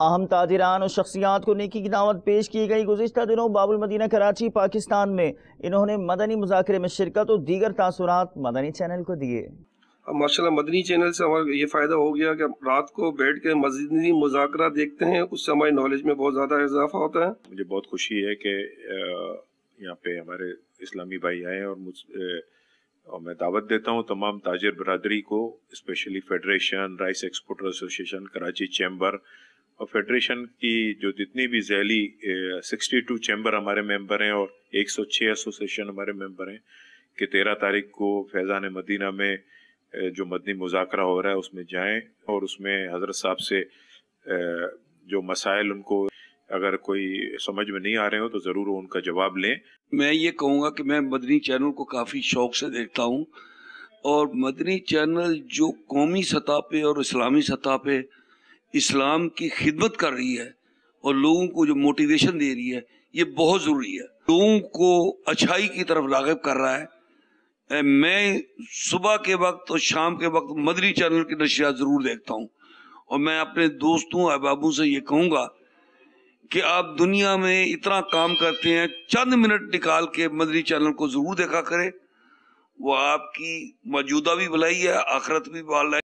اہم تاجران اور شخصیات کو نیکی کی دعوت پیش کی گئی۔ گزشتہ دنوں باب المدینہ کراچی پاکستان میں انہوں نے مدنی مذاکرے میں شرکت اور دیگر تاثرات مدنی چینل کو دیے۔ اب ماشاءاللہ مدنی چینل سے ہمارا یہ فائدہ ہو گیا کہ رات کو بیٹھ کے مدنی مذاکرہ دیکھتے ہیں اس سے ہماری نالج میں بہت زیادہ اضافہ ہوتا ہے۔ مجھے بہت خوشی ہے کہ یہاں پہ ہمارے اسلامی بھائی آئے اور مجھ اور میں دعوت دیتا ہوں تمام تاجر برادری کو specially federation rice exporter association Karachi chamber اور فیڈریشن کی جو جتنی بھی ذیلی سکسٹی ٹو چیمبر ہمارے ممبر ہیں اور ایک سو چھ ایسوسیشن ہمارے ممبر ہیں کہ تیرہ تاریخ کو فیضان مدینہ میں جو مدنی مذاکرہ ہو رہا ہے، اس میں جائیں اور اس میں حضرت صاحب سے جو مسائل ان کو اگر کوئی سمجھ میں نہیں آ رہے ہو تو ضرور ان کا جواب لیں۔ میں یہ کہوں گا کہ میں مدنی چینل کو کافی شوق سے دیکھتا ہوں اور مدنی چینل جو قومی سطح پہ اور اسلامی سطح پہ اسلام کی خدمت کر رہی ہے اور لوگوں کو جو موٹیویشن دے رہی ہے، یہ بہت ضروری ہے۔ لوگوں کو اچھائی کی طرف راغب کر رہا ہے۔ میں صبح کے وقت اور شام کے وقت مدنی چینل کی نشریات ضرور دیکھتا ہوں۔ اور میں اپنے دوستوں، احبابوں سے یہ کہوں گا کہ آپ دنیا میں اتنا کام کرتے ہیں، چند منٹ نکال کے مدنی چینل کو ضرور دیکھا کرے وہ آپ کی موجودہ بھی بلائی ہے، آخرت بھی بال ہے۔